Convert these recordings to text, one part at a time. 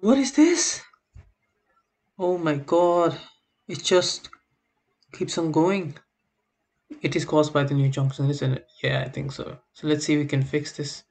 What is this? Oh my god, it just keeps on going. It is caused by the new junction, isn't it? Yeah, I think so. So let's see if we can fix this.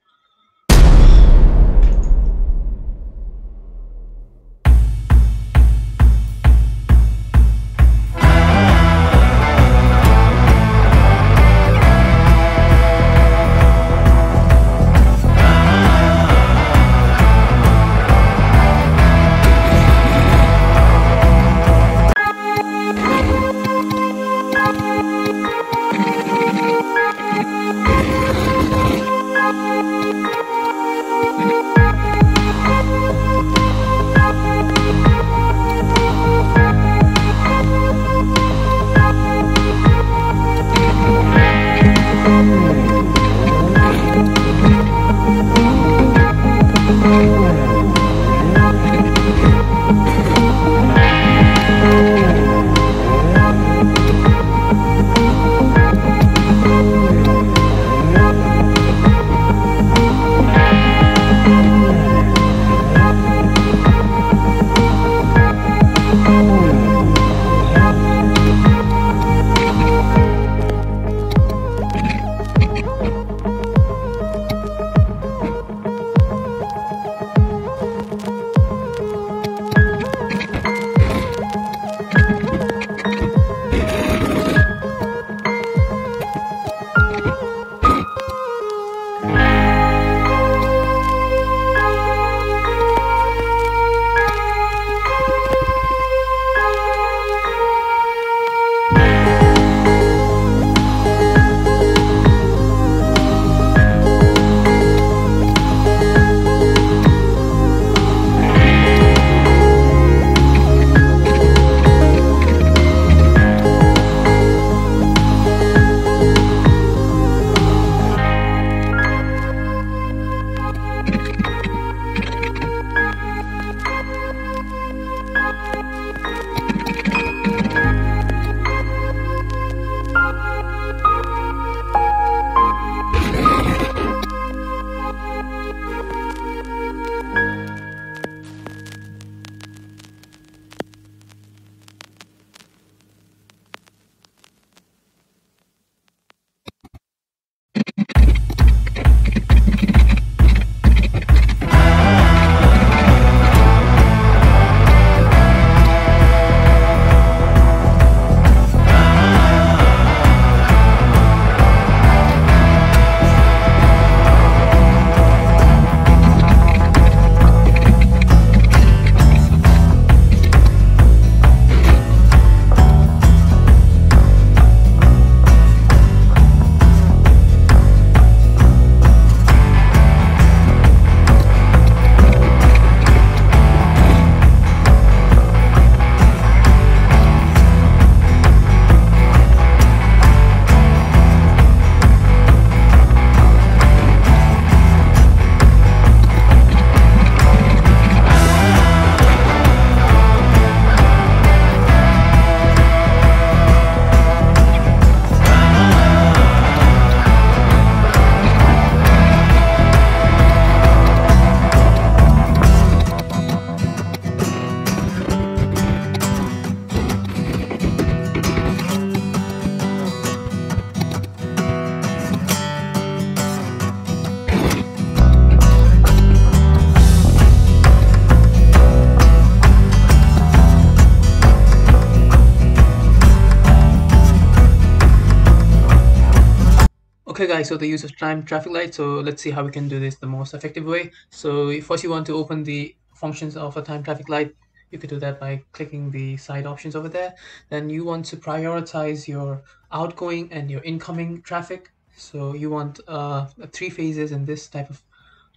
Okay guys, so the use of time traffic light. So let's see how we can do this the most effective way. So first you want to open the functions of a time traffic light. You could do that by clicking the side options over there. Then you want to prioritize your outgoing and your incoming traffic. So you want uh, three phases in this type of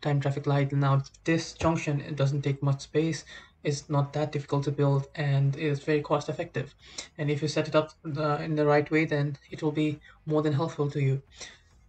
time traffic light. Now this junction it doesn't take much space. It's not that difficult to build and is very cost effective. And if you set it up the, in the right way, then it will be more than helpful to you.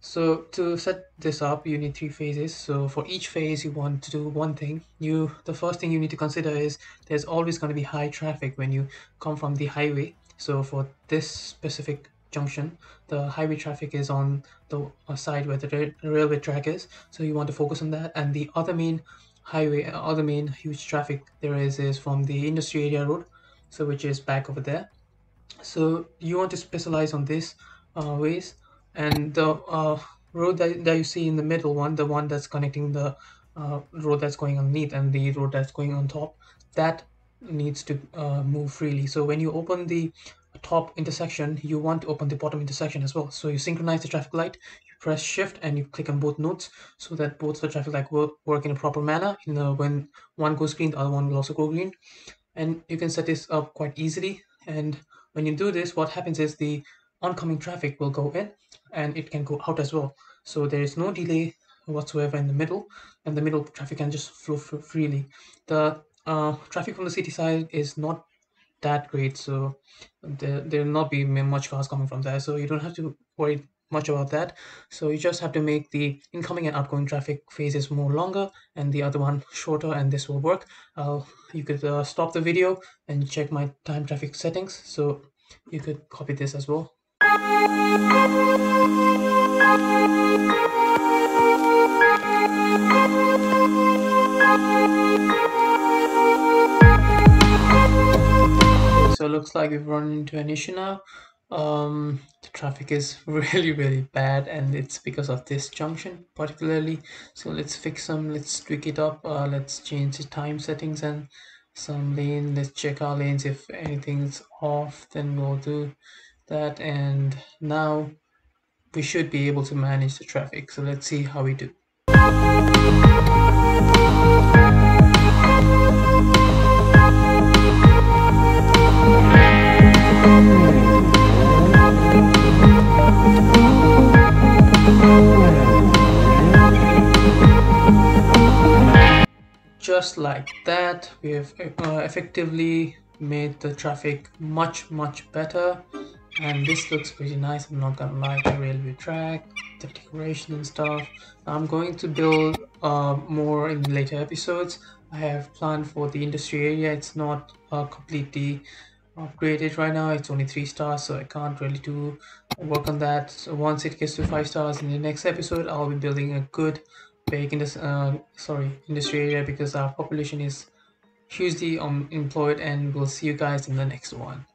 So to set this up, you need three phases. So for each phase, you want to do one thing. You the first thing you need to consider is there's always going to be high traffic when you come from the highway. So for this specific junction, the highway traffic is on the uh, side where the ra- railway track is. So you want to focus on that. And the other main highway all the main huge traffic there is is from the industry area road so which is back over there so you want to specialize on this uh, ways and the uh, road that, that you see in the middle one the one that's connecting the uh, road that's going underneath and the road that's going on top that needs to uh, move freely. So when you open the top intersection you want to open the bottom intersection as well. So you synchronize the traffic light you press shift and you click on both nodes so that both the traffic light will work in a proper manner. You know when one goes green the other one will also go green. And you can set this up quite easily. And when you do this what happens is the oncoming traffic will go in and it can go out as well. So there is no delay whatsoever in the middle and the middle traffic can just flow freely. The uh, traffic from the city side is not that great so there there will not be much cars coming from there. So you don't have to worry much about that. So you just have to make the incoming and outgoing traffic phases more longer and the other one shorter and this will work. Uh, you could uh, stop the video and check my time traffic settings. So you could copy this as well so it looks like we've run into an issue now. Um, the traffic is really really bad and it's because of this junction particularly. So let's fix some let's tweak it up uh, let's change the time settings and some lane let's check our lanes if anything's off then we'll do that and now we should be able to manage the traffic. So let's see how we do. Just like that we have uh, effectively made the traffic much much better and this looks pretty nice i'm not gonna lie the railway track the decoration and stuff. I'm going to build uh, more in later episodes. I have planned for the industry area it's not uh, completely upgraded right now it's only three stars so i can't really do work on that. So once it gets to five stars in the next episode i'll be building a good big indus uh, sorry industry area because our population is hugely unemployed and we'll see you guys in the next one